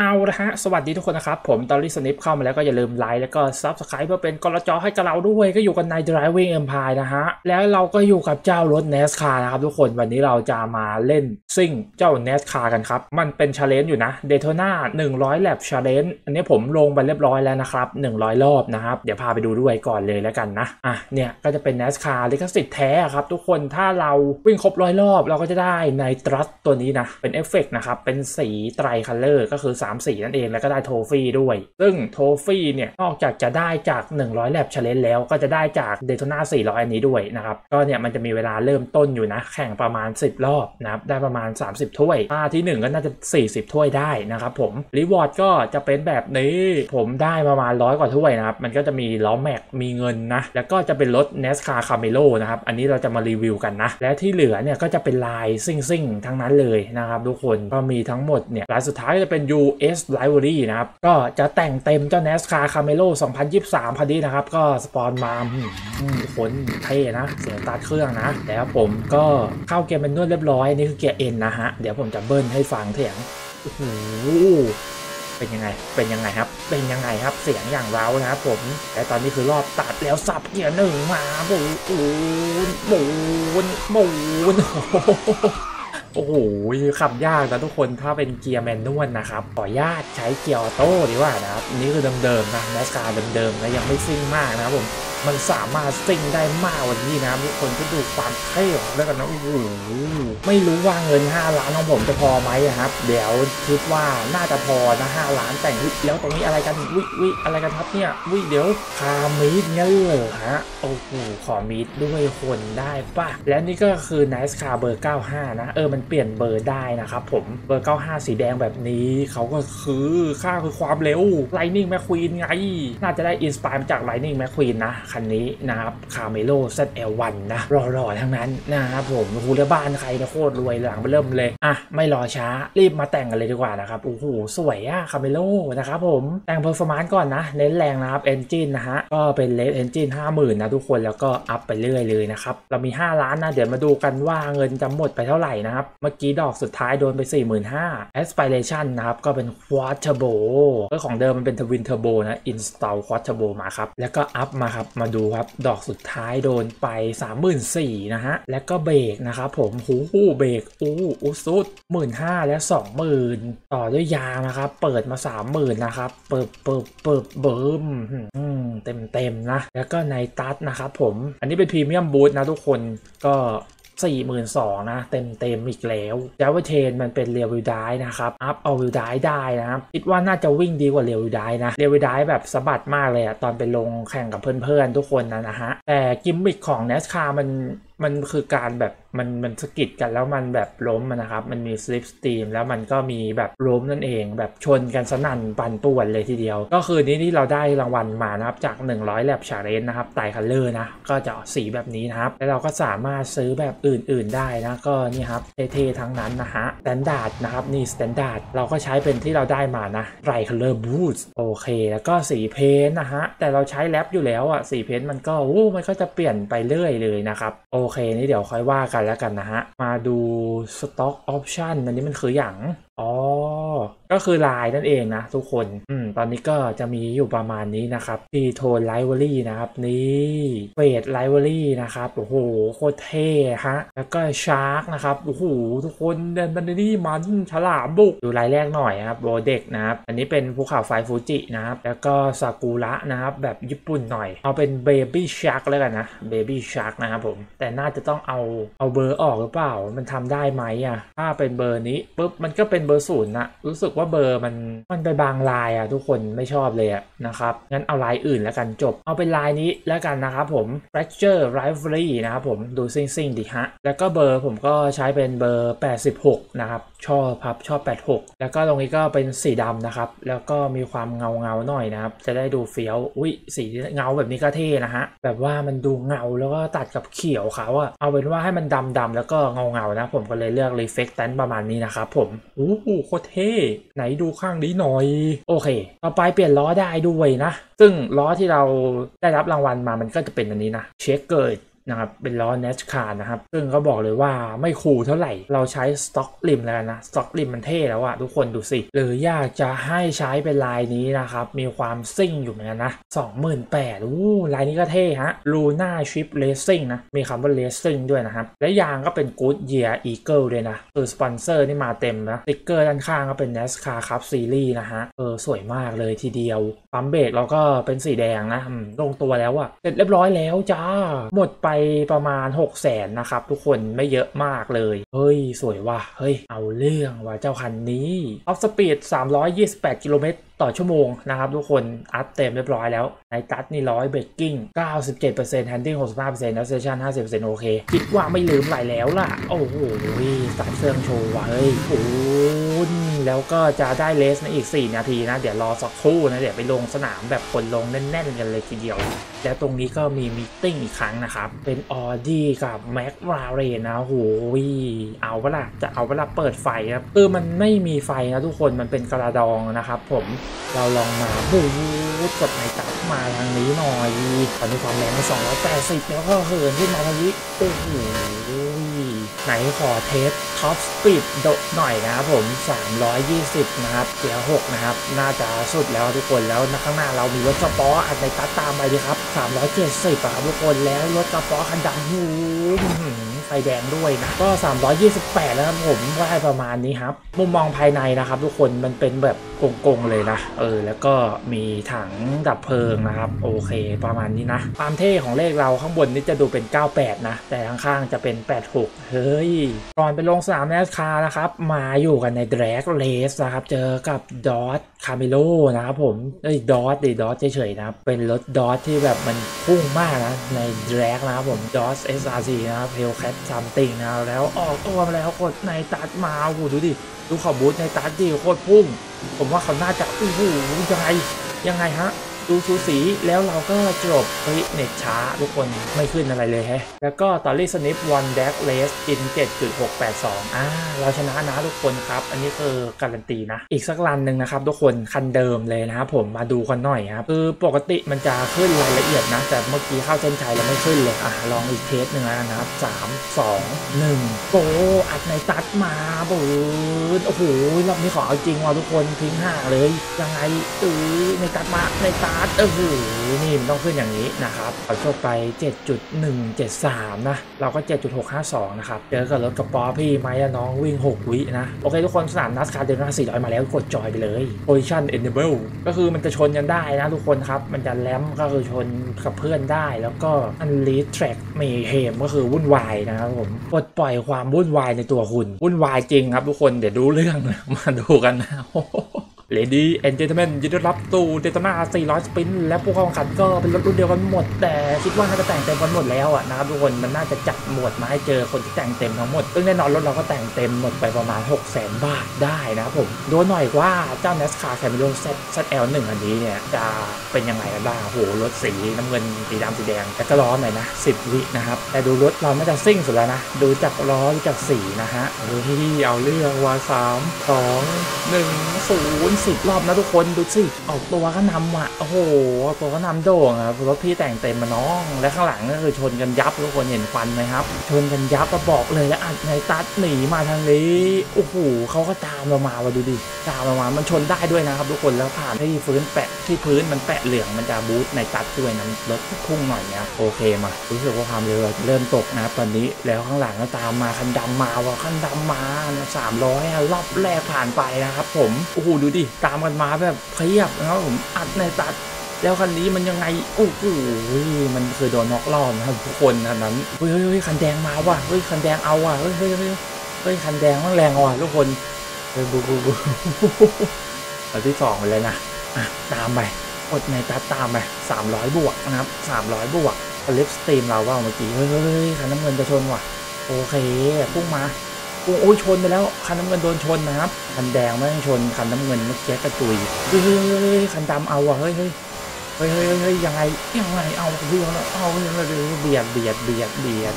เอาละฮะ สวัสดีทุกคนนะครับ ผมตอรี่สนิปเข้ามาแล้วก็อย่าลืมไลค์แล้วก็ subscribe เพื่อเป็นกำลังใจให้กับเราด้วยก็อยู่กันใน Driving Empire นะฮะ แล้วเราก็อยู่กับเจ้ารถ NASCAR นะครับทุกคนวันนี้เราจะมาเล่นซิ่งเจ้า NASCAR กันครับ มันเป็น challenge อยู่นะ Daytona 100 lap challenge อันนี้ผมลงไปเรียบร้อยแล้วนะครับ 100 รอบนะครับ เดี๋ยวพาไปดูด้วยก่อนเลยแล้วกันนะอะเนี่ยก็จะเป็น NASCAR ลิขสิทธิ์แท้ครับทุกคนถ้าเราวิ่งครบร้อยรอบ เราก็จะได้ในตรัสตัวนี้นะเป็นเอฟเฟกนะครับเป็นสีtricolor ก็คือ3สีนั่นเองแล้วก็ได้ trophy ด้วย ซึ่ง trophy เนี่ยนอกจากจะได้จาก 100แลบช l เลนแล้วก็จะได้จากเดโ t นา400 อันนี้ด้วยนะครับก็เนี่ยมันจะมีเวลาเริ่มต้นอยู่นะ แข่งประมาณ 10 รอบนะครับได้ประมาณ 30 ถ้วยถ้าที่ 1 ก็น่าจะ 40 ถ้วยได้นะครับผม reward ก็จะเป็นแบบนี้ผมได้ประมาณร้อยกว่าถ้วยนะครับมันก็จะมีล้อแม็กมีเงินนะแล้วก็จะเป็นรถ NASCAR Camaro นะครับอันนี้เราจะมารีวิวกันนะและที่เหลือเนี่ยก็จะเป็นลายซิ่งๆทั้งนั้นเลยนะครับทุกคนก็มีทั้งหมดเนี่ยลายสุดท้ายจะเป็น US Livery นะครับ ก็จะแต่งเต็มเจ้า NASCAR Camaro 2023 พอดีนะครับ ก็สปอนมาคนเท่นะ เสียงตัดเครื่องนะ แล้วผมก็เข้าเกียร์เป็นนวดเรียบร้อย นี่คือเกียร์เอ็นนะฮะ เดี๋ยวผมจะเบิ้ลให้ฟังเถียงโอ้โหเป็นยังไง เป็นยังไงครับ เป็นยังไงครับ เสียงอย่างเรานะครับผม แต่ตอนนี้คือรอบตัดแล้วสับเกียร์หนึ่งมาบูนบูนบูน โอ้โหขับยากนะทุกคนถ้าเป็นเกียร์แมนนวลนะครับขออนุญาตใช้เกียร์ออโต้ดีกว่านะครับนี่คือเดิมๆนะแมสกาเดิมๆนะยังไม่ซิ่งมากนะครับผม มันสามารถซิ่งได้มากกว่านี้นะทุกคนก็ดูความเท่ของแล้วกันนะโอ้โหไม่รู้ว่าเงิน 5 ล้านของผมจะพอไหมครับ เดี๋ยวคิดว่าน่าจะพอนะ5ล้านแต่งแล้วตรงนี้อะไรกันวิวิอะไรกันครับเนี่ยวิเดี๋ยวคามีดเงี้ยเลยฮะโอ้โหขอมีดด้วยคนได้ป่ะและนี่ก็คือ Nice Car เบอร์ 95 นะเออมันเปลี่ยนเบอร์ได้นะครับผมเบอร์ 95 สีแดงแบบนี้เขาก็คือค่าคือความเร็ว Lightning McQueen ไง น่าจะได้อินสปายมาจาก Lightning McQueen นะคันนี้นะครับคาเมโล ZL1 นะรอๆทั้งนั้นนะครับผมฮูเรบ้านใครนะโคตรรวยหลังไปเริ่มเลย อะ ไม่รอช้ารีบมาแต่งกันเลยดีกว่านะครับโอ้โหสวยอะ Camaro นะครับผมแต่ง performance ก่อนนะ เน้นแรงนะครับ engine นะฮะก็เป็น race engine 50,000นนะทุกคนแล้วก็อัพไปเรื่อยเลยนะครับเรามี 5 ล้านนะ เดี๋ยวมาดูกันว่าเงินจะหมดไปเท่าไหร่นะครับ เมื่อกี้ดอกสุดท้ายโดนไป 45,000 Aspiration นะครับ ก็เป็น Quad Turbo ก็ของเดิมมันเป็น Twin Turbo นะ Install Quad Turbo มาครับ แล้วก็อัพมาครับ มาดูครับ ดอกสุดท้ายโดนไป 34,000นะฮะ แล้วก็เบรกนะครับผมหูหูเบรกอู้อู้สุด15,000และ20,000ต่อด้วยยางนะครับ เปิดมา30,000นะครับ เปิดเปิดเปิดเบิ่มเต็มเต็มนะ แล้วก็ในตัดนะครับผม อันนี้เป็นพรีเมียมบูทนะทุกคนก็ สี่หมื่นสองนะเต็มเต็มอีกแล้วจาวเทนมันเป็นเรียววิวไดนะครับ อัพเอาวิวไดได้นะครับ คิดว่าน่าจะวิ่งดีกว่าเรียววิวไดนะ เรียววิวไดแบบสะบัดมากเลยอะตอนไปลงแข่งกับเพื่อนๆ ทุกคนนะนะฮะ แต่กิมมิคของเนสคามันมันคือการแบบมันมันสะกิดกันแล้วมันแบบล้มนะครับ มันมี slipstream แล้วมันก็มีแบบล้มนั่นเอง แบบชนกันสนั่นปั่นป่วนเลยทีเดียว ก็คือนี้ที่เราได้รางวัลมานะครับจาก 100 lap challenge นะครับ tricolor นะก็จะสีแบบนี้นะครับ แล้วเราก็สามารถซื้อแบบอื่น ๆได้นะก็นี่ครับเท่ๆทั้งนั้นนะฮะ standard นะครับนี่ standard เราก็ใช้เป็นที่เราได้มานะ tricolor boost โอเค แล้วก็สี paint นะฮะแต่เราใช้ wrap อยู่แล้วอะสี paint มันก็โอ้มันก็จะเปลี่ยนไปเรื่อยเลยนะครับโอเคนี่เดี๋ยวค่อยว่ากันแล้วกันนะฮะ มาดู Stock Option อันนี้มันคืออย่างอ๋อ ก็คือลายนั่นเองนะทุกคน อืมตอนนี้ก็จะมีอยู่ประมาณนี้นะครับทีโทนไลเวอรี่นะครับ นี่เฟดไลเวอรี่นะครับ โอ้โห โคตรเท่ฮะ แล้วก็ชาร์กนะครับ โอ้โห ทุกคนเดินบันนี่มันฉลามบุก ดูลายแรกหน่อยครับโบเด็กนะครับ อันนี้เป็นภูเขาไฟฟูจินะครับ แล้วก็ซากุระนะครับ แบบญี่ปุ่นหน่อย เอาเป็นเบบี้ชาร์กแล้วกันนะเบบี้ชาร์กนะครับผม แต่น่าจะต้องเอาเอาเบอร์ออกหรือเปล่า มันทำได้ไหมอะ ถ้าเป็นเบอร์นี้ปุ๊บมันก็เป็นเบอร์ศูนย์นะรู้สึกว่าเบอร์มันมันไปบางลายอะทุกคนไม่ชอบเลยอะนะครับ งั้นเอาลายอื่นแล้วกันจบ เอาเป็นลายนี้แล้วกันนะครับผม fracture livery นะครับผมดูซิ่งซิ่งดีฮะ แล้วก็เบอร์ผมก็ใช้เป็นเบอร์ 86 นะครับ ชอบพับชอบ 86 แล้วก็ตรงนี้ก็เป็นสีดำนะครับ แล้วก็มีความเงาเงาหน่อยนะครับ จะได้ดูเฟี้ยว อุ้ยสีเงาแบบนี้ก็เท่นะฮะ แบบว่ามันดูเงาแล้วก็ตัดกับเขียวเขาอะเอาเป็นว่าให้มันดำดำแล้วก็เงาเงานะ ผมก็เลยเลือก reflectant ประมาณนี้นะครับผมอู้โคตรเท่ไหนดูข้างนี้หน่อย โอเคต่อไปเปลี่ยนล้อได้ด้วยนะ ซึ่งล้อที่เราได้รับรางวัลมามันก็จะเป็นอันนี้นะเช็คเกิด นะครับเป็นล้อ n a s c a r นะครับ ซึ่งเขาบอกเลยว่าไม่คูลเท่าไหร่ เราใช้สต็อกริมแล้วนะสต็อกริมมันเท่แล้วอะทุกคนดูสิ หรืออยากจะให้ใช้เป็นลายนี้นะครับ มีความซิ่งอยู่เหมือนกันนะ28,000อู้ลายนี้ก็เท่ฮะ Luna Chip Racing นะ มีคำว่า Racing ด้วยนะครับ และยางก็เป็น Goodyear Eagle ด้วยนะคือสปอนเซอร์นี่มาเต็มนะสติ๊กเกอร์ด้านข้างก็เป็น NASCAR Cup Series นะฮะเออสวยมากเลยทีเดียวปั๊มเบรกเราก็เป็นสีแดงนะลงตัวแล้วอะเสร็จเรียบร้อยแล้วจ้าหมดไปประมาณ6 0 0แสนนะครับ ทุกคนไม่เยอะมากเลย เฮ้ย สวยว่ะ เฮ้ย เอาเรื่องว่ะเจ้าคันนี้ top speed 328 กิโลเมตรต่อชั่วโมงนะครับทุกคน up เต็มเรียบร้อยแล้วในตัดนี่ร้อย braking 97% handling 65% n a v i g a t i o n 50%โอเคคิดว่าไม่ลื่นไหลแล้วล่ะ โอ้โหตัดเครื่องโชว์ว่ะเฮ้ยโอ้แล้วก็จะได้ race ในอีก 4 นาทีนะ เดี๋ยวรอสักครู่นะ เดี๋ยวไปลงสนามแบบคนลงแน่น ๆ กันเลยทีเดียว แล้วตรงนี้ก็มี meeting อีกครั้งนะครับ เป็นออดี้กับแม็กลาเรนนะโหยเอาเวลาจะเอาเวลาเปิดไฟครับคือมันไม่มีไฟนะทุกคนมันเป็นกระดองนะครับผมเราลองมา boost กดในตับมาทางนี้หน่อยตอนนี้ความแรงมัน280 แล้วก็เหินขึ้นมาทางนี้โอ้โหไหนขอ test top speed หน่อยนะครับผม 320 นะครับเกียร์6นะครับ น่าจะสุดแล้วทุกคนแล้วข้างหน้าเรามีรถกระป๋ออัดในตัดตามไปดีครับ 370ครับทุกคนแล้วรถกระป๋อคันดำหูไฟแดงด้วยนะ ก็ 328 แล้วครับผมว่าประมาณนี้ครับ มุมมองภายในนะครับทุกคนมันเป็นแบบโกงๆเลยนะเออแล้วก็มีถังดับเพลิงนะครับโอเค ประมาณนี้นะความเท่ของเลขเราข้างบนนี่จะดูเป็น 98 นะ แต่ข้างๆจะเป็น 86 เฮ้ย ก่อนไปลงสนามแนสคานะครับ มาอยู่กันใน drag race นะครับ เจอกับดอ t คาเมโลนะครับผมเอ้ยดอ t ดิดอ t เฉยๆนะครับ เป็นรถดอ t ที่แบบมันพุ่งมากนะ ใน drag นะครับผมดอ t SRC นะครับ Hellcat Something นะแล้วออกตัวมาแล้วกดในตัดมาโอ้โหดูดิ ดูขอบูธในตัดดิโคตรพุ่ง ผมว่าเขาน่าจะอู้หูยังไงยังไงฮะ ดูสูสีแล้วเราก็จบเฮ้ยเน็ตช้าทุกคนไม่ขึ้นอะไรเลยแฮะ แล้วก็ตอรี่สนิปวันแดกเลสอิน7.682อ่าเราชนะนะทุกคนครับ อันนี้คือการันตีนะ อีกสักรันหนึ่งนะครับทุกคนคันเดิมเลยนะครับผมมาดูกันหน่อยครับคือปกติมันจะขึ้นรายละเอียดนะ แต่เมื่อกี้เข้าเส้นชัยแล้วไม่ขึ้นเลยอ่าลองอีกเทสหนึ่งแล้วนะครับ3 2 1โกอัดในตัดมาบูนโอ้โหรอบนี้ขอเอาจริงว่ะทุกคนทิ้งห่างเลยยังไงเออในตัดมาในตัดเออหือนี่มันต้องขึ้นอย่างนี้นะครับขอจบไป 7.173 นะ เราก็ 7.652 นะครับ เจอกับรถกระป๋อพี่ไมอะน้องวิ่ง 6 วินะ โอเคทุกคนสนาม NASCAR เดน400 มาแล้วกดจอยไปเลย collision enable ก็คือมันจะชนกันได้นะทุกคนครับ มันจะแลมก็คือชนกับเพื่อนได้ แล้วก็ unleash track mayhem ก็คือวุ่นวายนะครับผมปลดปล่อยความวุ่นวายในตัวคุณ วุ่นวายจริงครับทุกคนเดี๋ยวดูเรื่องมาดูกันนะ ladies and gentlemen ยินดีต้อนรับสู่ Daytona 400 สปิน และผู้เข้าแข่งขันก็เป็นรถรุ่นเดียวกันหมด แต่คิดว่าน่าจะแต่งเต็มกันหมดแล้วอะนะครับทุกคนมันน่าจะจัดหมวดมาให้เจอคนที่แต่งเต็มทั้งหมดซึ่งแน่นอนรถเราก็แต่งเต็มหมดไปประมาณ 6 0 0 0 0 0บาทได้นะครับผมดนหน่อยว่าเจ้า NASCAR Camaro ZL1 อันนี้เนี่ยจะเป็นยังไงกันบ้างโหรถสีน้ำเงินสีดำสีแดงแต่ก็ร้อนหน่อยนะ10 วินะครับแต่ดูรถเราน่าจะซิ่งสุดแล้วนะดูจากล้อจากสีนะฮะเฮ้ยเอาเรื่องว่าสามสองหนึ่งศูนย์สิบรอบนะทุกคนดูสิออกตัวก็นำอะโอ้โหออกตัวก็นำโด่งอะรถพี่แต่งเต็มมาน้อง และข้างหลังก็คือชนกันยับทุกคนเห็นควันไหมครับ ชนกันยับมาบอกเลยแล้วอัดในตัดหนีมาทางนี้โอ้โหเขาก็ตามเรามาว่ะดูดิตามเรามามันชนได้ด้วยนะครับทุกคนแล้วผ่านที่พื้นแปะที่พื้นมันแปะเหลืองมันจะบูทในตัดด้วยนั้นรถพุ่งหน่อยนะครับโอเคมารู้สึกว่าความเร็วเริ่มตกนะครับตอนนี้แล้วข้างหลังก็ตามมาคันดำมาว่ะคันดำมาสามร้อยรอบแรกผ่านไปนะครับผมโอ้โหดูดิตามกันมาแบบเพียบนะครับผมอัดในตัด แล้วคันนี้มันยังไงโอ้โหมันเคยโดนน็อกรอบนะครับทุกคนอันนั้นเฮ้ยเฮ้ยคันแดงมาว่ะเฮ้ยคันแดงเอาว่ะเฮ้ยเฮ้ยเฮ้ยเฮ้ยคันแดงมันแรงว่ะทุกคนเฮ้ยบูบูบูอันที่สองไปเลยนะอะตามไปกดในตัดตามไปสามร้อยบวกนะครับสามร้อยบวกลิฟสตรีมเราว่าเมื่อกี้เฮ้ยเฮ้ยคันน้ำเงินจะชนว่ะโอเคพุ่งมา โอ้ยชนไปแล้วคันน้ำเงินโดนชนนะครับคันแดงไม่ชนคันน้ำเงินเมื่อกี้กระจุยเฮ้ยคันดำเอาว่ะเฮ้ยเฮ้ยเฮ้ยเฮ้ยเฮ้ยยังไงยังไงเอาเรื่องแล้วเอาเรื่องแล้วเบียดเบียดเบียดเบียด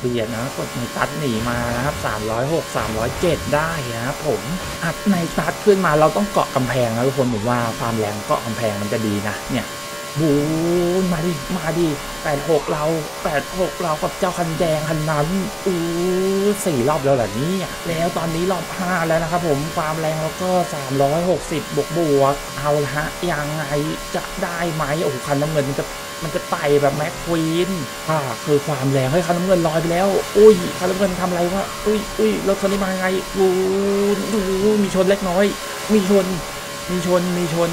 เบียดนะกดในตัดหนีมานะครับ306 307 ได้นะครับผมอัดในตัดขึ้นมาเราต้องเกาะกำแพงนะทุกคนผมว่าความแรงเกาะกำแพงมันจะดีนะเนี่ย บูนมาดิ มาดิแปดหกเราแปดหกเรากับเจ้าคันแดงคันนั้นอู้สี่รอบแล้วเหรอเนี่แล้วตอนนี้รอบห้าแล้วนะครับผมความแรงเราก็360บบวกบวกเอาละฮะยังไงจะได้ไหมโอ้โหคันน้ำเงินมันจะมันจะไต่แบบแม็กควีนอ่าคือความแรงให้คันน้ำเงินลอยไปแล้ว อุ้ยคันน้ำเงินทำอะไรวะ อุ้ยอุ้ยรถคันนี้มาไงบูนดูมีชนเล็กน้อย มีชน มีชน มีชน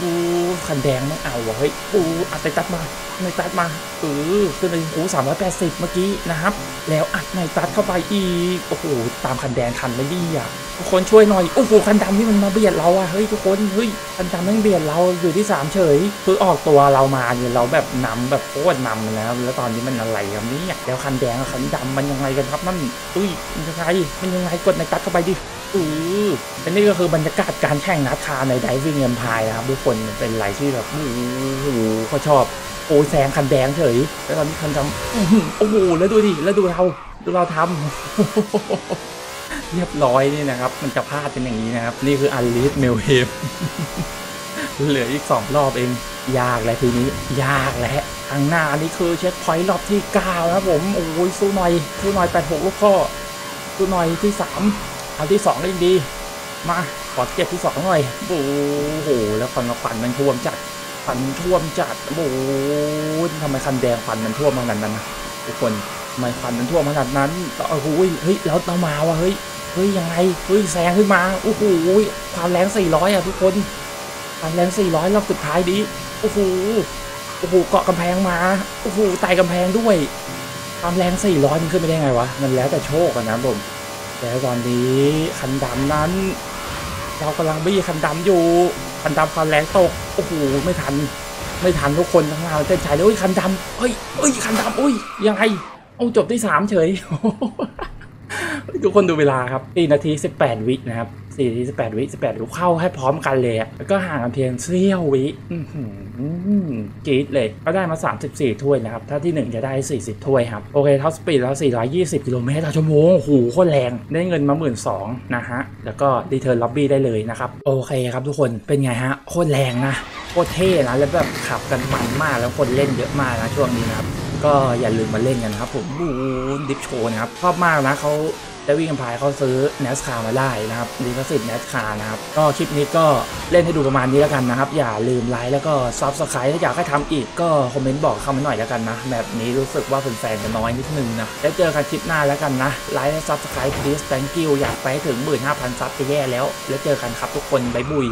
ปูคันแดงไม่เอาวะเฮ้ยปูอัดในตัดมาในตัดมาเออขึ้นไปโอ้สามร้อยแปดสิบเมื่อกี้นะครับ แล้วอัดในตัดเข้าไปอีกโอ้โหตามคันแดงทันไม่ดีอะทุกคนช่วยหน่อยโอ้โหคันดำนี่มันมาเบียดเราอะเฮ้ยทุกคนเฮ้ยคันดำม่งเบียดเราอยู่ที่สามเฉยคือออกตัวเรามาเนี่ยเราแบบนำแบบโคตรนำแล้วแล้วตอนนี้มันอะไรครับนี่แล้วคันแดงกับคันดำมันยังไงกันครับนั่นอุ้ยมันยังไงมันยังไงกดในตัดเข้าไปดิ อืออันนี้ก็คือบรรยากาศการแข่ง NASCAR ใน Driving Empire นะครับทุกคนเป็นอะไรที่แบบโอ้โหเขาชอบโอ้ยแซงคันแดงเฉย แล้วตอนนี้คันดำโอ้โหแล้วดูดิแล้วดูเราดูเราทำเรียบร้อยนี่นะครับ มันจะพลาดเป็นอย่างนี้นะครับ นี่คือ unleash mayhem เหลืออีกสองรอบเอง ยากแล้วทีนี้ ยากแล้วทางหน้านี่คือเช็คพอยต์รอบที่เก้านะผม โอ้ยสู้หน่อยสู้หน่อยแปดหกลูกข้อสู้หน่อยที่สาม อาที่สองก็ยังดี มาขอเก็บที่สองหน่อยโอ้โหแล้วควันควันมันท่วมจัดควันท่วมจัดโอ้โหทำไมคันแดงควันมันท่วมขนาดนั้นนะทุกคนทำไมควันมันท่วมขนาดนั้นโอ้โหเฮ้ยแล้วเรามาวะเฮ้ยเฮ้ยยังไงเฮ้ยแซงขึ้นมาโอ้โหความแรง400อะทุกคนความแรง400รอบสุดท้ายดีโอ้โหโอ้โหเกาะกำแพงมาโอ้โหไต่กำแพงด้วยความแรง400มันขึ้นไปได้ไงวะมันแล้วแต่โชคอะนะผม แล้วตอนนี้คันดำนั้น เรากำลังบี้คันดำอยู่ คันดำความแรงตก โอ้โห ไม่ทัน ไม่ทันทุกคนทั้งเราเต้นใจเลยโอ้ยคันดำเฮ้ยเฮ้ยคันดำอุ้ย ยังไง เอาจบที่สามเฉย ทุกคนดูเวลาครับ4นาทีสิบแปดวินะครับ 4นาที18วิ18วิเข้าให้พร้อมกันเลยอะแล้วก็ห่างกันเพียงเสี้ยววิอื้อหือกรีดเลยก็ได้มา 34 ถ้วยนะครับ ถ้าที่ 1 จะได้ 40 ถ้วยครับ โอเค top speed แล้ว 420 กิโลเมตรต่อชั่วโมงโอ้โหโคตรแรง ได้เงินมา 1 2ื่นนะฮะ แล้วก็ return lobby ได้เลยนะครับ โอเคครับทุกคนเป็นไงฮะ โคตรแรงนะ โคตรเท่นะ แล้วแบบขับกันมันมากแล้วคนเล่นเยอะมากนะช่วงนี้นะครับ ก็อย่าลืมมาเล่นกันครับผมบูนดิฟโชนะครับชอบมากนะเขา Driving Empire เขาซื้อ NASCAR มาได้นะครับลิขสิทธิ์ NASCAR นะครับ ก็คลิปนี้ก็เล่นให้ดูประมาณนี้แล้วกันนะครับ อย่าลืมไลค์แล้วก็ subscribe ถ้าอยากให้ทำอีกก็คอมเมนต์บอกเข้ามาหน่อยแล้วกันนะ แบบนี้รู้สึกว่าแฟนๆจะน้อยนิดนึงนะแล้วเจอกันคลิปหน้าแล้วกันนะ ไลค์และ subscribe please thank you อยากไปให้ถึง 15,000 sub จะแย่แล้ว แล้วเจอกันครับทุกคนบ๊ายบาย